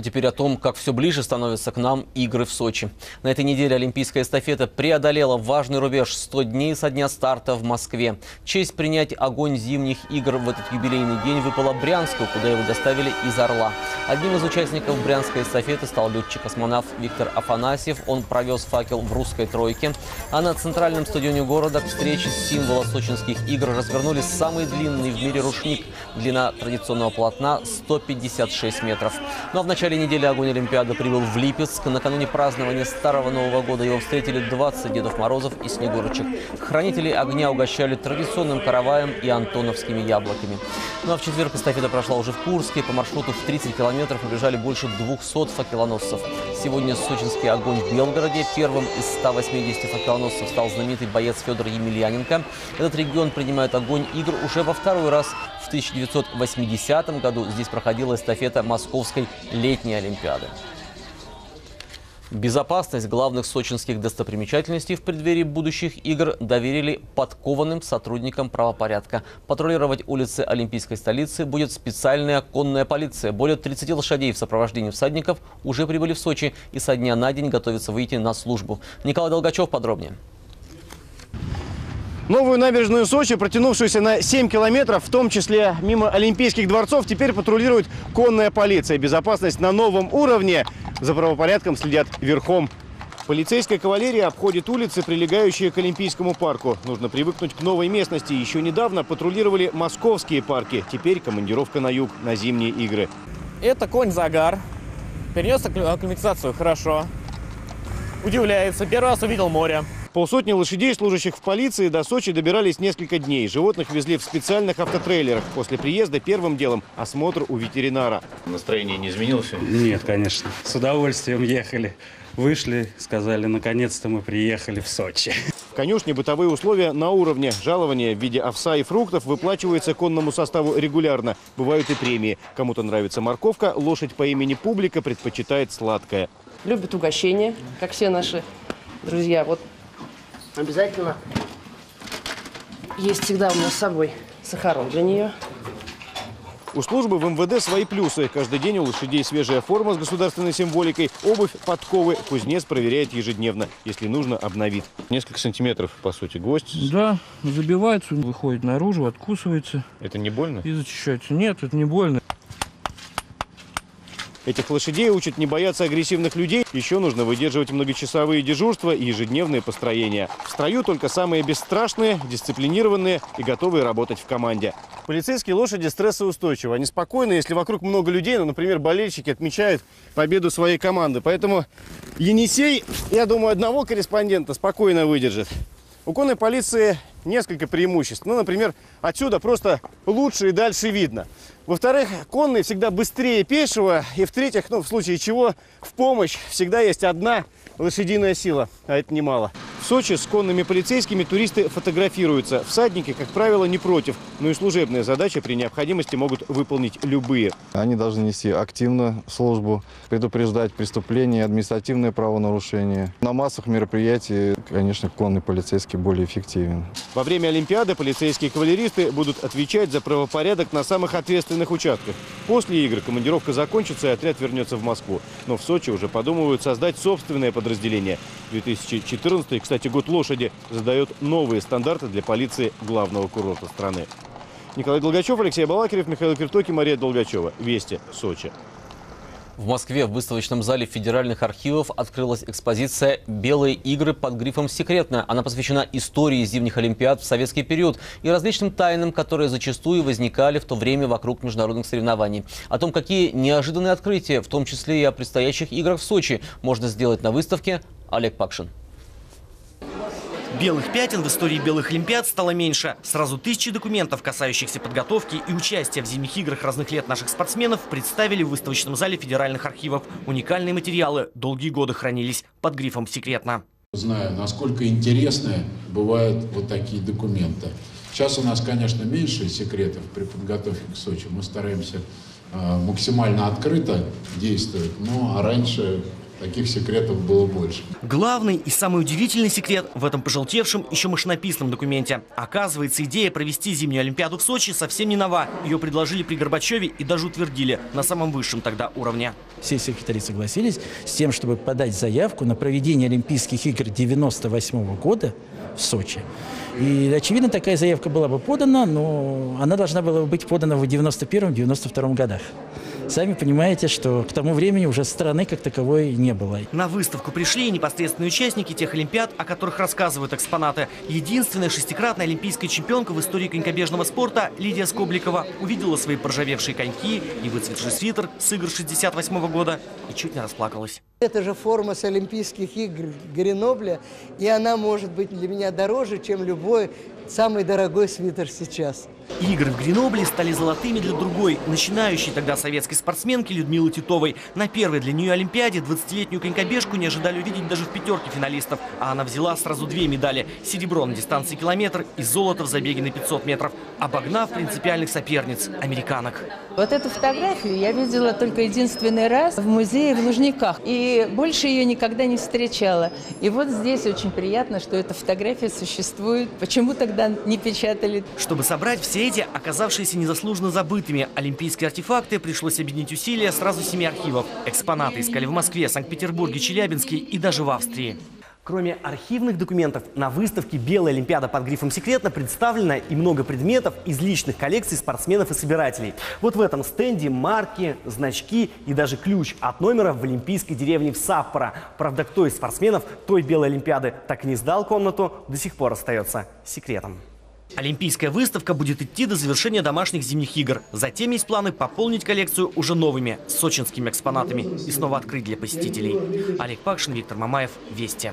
Но теперь о том, как все ближе становятся к нам игры в Сочи. На этой неделе Олимпийская эстафета преодолела важный рубеж 100 дней со дня старта в Москве. Честь принять огонь зимних игр в этот юбилейный день выпала Брянску, куда его доставили из Орла. Одним из участников брянской эстафеты стал летчик-космонавт Виктор Афанасьев. Он провез факел в русской тройке. А на центральном стадионе города к встрече символа сочинских игр развернули самый длинный в мире рушник. Длина традиционного полотна 156 метров. Ну а в начале недели огонь Олимпиады прибыл в Липецк. Накануне празднования Старого Нового года его встретили 20 Дедов Морозов и Снегурочек. Хранители огня угощали традиционным караваем и антоновскими яблоками. Ну а в четверг эстафета прошла уже в Курске. По маршруту в 30 километров побежали больше 200 факелоносцев. Сегодня сочинский огонь в Белгороде. Первым из 180 факелоносцев стал знаменитый боец Федор Емельяненко. Этот регион принимает огонь игр уже во второй раз. В 1980 году здесь проходила эстафета Московской летней Олимпиады. Безопасность главных сочинских достопримечательностей в преддверии будущих игр доверили подкованным сотрудникам правопорядка. Патрулировать улицы Олимпийской столицы будет специальная конная полиция. Более 30 лошадей в сопровождении всадников уже прибыли в Сочи и со дня на день готовятся выйти на службу. Николай Долгачев подробнее. Новую набережную Сочи, протянувшуюся на 7 километров, в том числе мимо Олимпийских дворцов, теперь патрулирует конная полиция. Безопасность на новом уровне. За правопорядком следят верхом. Полицейская кавалерия обходит улицы, прилегающие к Олимпийскому парку. Нужно привыкнуть к новой местности. Еще недавно патрулировали московские парки. Теперь командировка на юг, на зимние игры. Это конь Загар. Перенес акклиматизацию хорошо. Удивляется. Первый раз увидел море. Полсотни лошадей, служащих в полиции, до Сочи добирались несколько дней. Животных везли в специальных автотрейлерах. После приезда первым делом осмотр у ветеринара. Настроение не изменилось? Нет, конечно. С удовольствием ехали. Вышли, сказали, наконец-то мы приехали в Сочи. В конюшне бытовые условия на уровне. Жалование в виде овса и фруктов выплачивается конному составу регулярно. Бывают и премии. Кому-то нравится морковка, лошадь по имени Публика предпочитает сладкое. Любят угощения, как все наши друзья. Вот обязательно есть всегда у нас с собой сахарок для нее. У службы в МВД свои плюсы. Каждый день у лошадей свежая форма с государственной символикой, обувь, подковы. Кузнец проверяет ежедневно. Если нужно, обновит. Несколько сантиметров, по сути, гвоздь. Да, забивается, выходит наружу, откусывается Это не больно? и зачищается. Нет, это не больно. Этих лошадей учат не бояться агрессивных людей. Еще нужно выдерживать многочасовые дежурства и ежедневные построения. В строю только самые бесстрашные, дисциплинированные и готовые работать в команде. Полицейские лошади стрессоустойчивы. Они спокойны, если вокруг много людей, ну, например, болельщики отмечают победу своей команды. Поэтому Енисей, я думаю, одного корреспондента спокойно выдержит. У конной полиции несколько преимуществ. Ну, например, отсюда просто лучше и дальше видно. Во-вторых, конные всегда быстрее пешего. И в-третьих, ну, в случае чего, в помощь всегда есть одна лошадиная сила, а это немало. В Сочи с конными полицейскими туристы фотографируются. Всадники, как правило, не против. Но и служебные задачи при необходимости могут выполнить любые. Они должны нести активно службу, предупреждать преступления, административные правонарушения. На массах мероприятий, конечно, конный полицейский более эффективен. Во время Олимпиады полицейские кавалеристы будут отвечать за правопорядок на самых ответственных участках. После игр командировка закончится и отряд вернется в Москву. Но в Сочи уже подумывают создать собственное подразделение. 2014, кстати, год лошади, задает новые стандарты для полиции главного курорта страны. Николай Долгачев, Алексей Балакирев, Михаил Киртоки, Мария Долгачева. Вести, Сочи. В Москве в выставочном зале федеральных архивов открылась экспозиция «Белые игры» под грифом «Секретно». Она посвящена истории зимних Олимпиад в советский период и различным тайнам, которые зачастую возникали в то время вокруг международных соревнований. О том, какие неожиданные открытия, в том числе и о предстоящих играх в Сочи, можно сделать на выставке, Олег Пакшин. Белых пятен в истории белых олимпиад стало меньше. Сразу тысячи документов, касающихся подготовки и участия в зимних играх разных лет наших спортсменов, представили в выставочном зале федеральных архивов. Уникальные материалы долгие годы хранились под грифом «Секретно». Знаю, насколько интересны бывают вот такие документы. Сейчас у нас, конечно, меньше секретов при подготовке к Сочи. Мы стараемся э, максимально открыто действовать. Ну, а раньше таких секретов было больше. Главный и самый удивительный секрет в этом пожелтевшем, еще машинописном документе. Оказывается, идея провести зимнюю Олимпиаду в Сочи совсем не нова. Ее предложили при Горбачеве и даже утвердили на самом высшем тогда уровне. Все секретари согласились с тем, чтобы подать заявку на проведение Олимпийских игр 98 года в Сочи. И, очевидно, такая заявка была бы подана, но она должна была быть подана в 91-92 годах. Сами понимаете, что к тому времени уже страны как таковой не было. На выставку пришли непосредственные участники тех Олимпиад, о которых рассказывают экспонаты. Единственная шестикратная олимпийская чемпионка в истории конькобежного спорта Лидия Скобликова увидела свои поржавевшие коньки и выцветший свитер с игр 68 года и чуть не расплакалась. Это же форма с Олимпийских игр Гренобля, и она может быть для меня дороже, чем любой самый дорогой свитер сейчас. Игры в Гренобле стали золотыми для другой, начинающей тогда советской спортсменки Людмилы Титовой. На первой для нее Олимпиаде 20-летнюю конькобежку не ожидали увидеть даже в пятерке финалистов. А она взяла сразу две медали. Серебро на дистанции километр и золото в забеге на 500 метров, обогнав принципиальных соперниц – американок. Вот эту фотографию я видела только единственный раз в музее в Лужниках. Больше ее никогда не встречала. И вот здесь очень приятно, что эта фотография существует. Почему тогда не печатали? Чтобы собрать все эти, оказавшиеся незаслуженно забытыми олимпийские артефакты, пришлось объединить усилия сразу семи архивов. Экспонаты искали в Москве, Санкт-Петербурге, Челябинске и даже в Австрии. Кроме архивных документов, на выставке «Белая Олимпиада» под грифом «Секретно» представлено и много предметов из личных коллекций спортсменов и собирателей. Вот в этом стенде марки, значки и даже ключ от номера в олимпийской деревне в Саппоро. Правда, кто из спортсменов той «Белой Олимпиады» так и не сдал комнату, до сих пор остается секретом. Олимпийская выставка будет идти до завершения домашних зимних игр. Затем есть планы пополнить коллекцию уже новыми сочинскими экспонатами и снова открыть для посетителей. Олег Пакшин, Виктор Мамаев, Вести.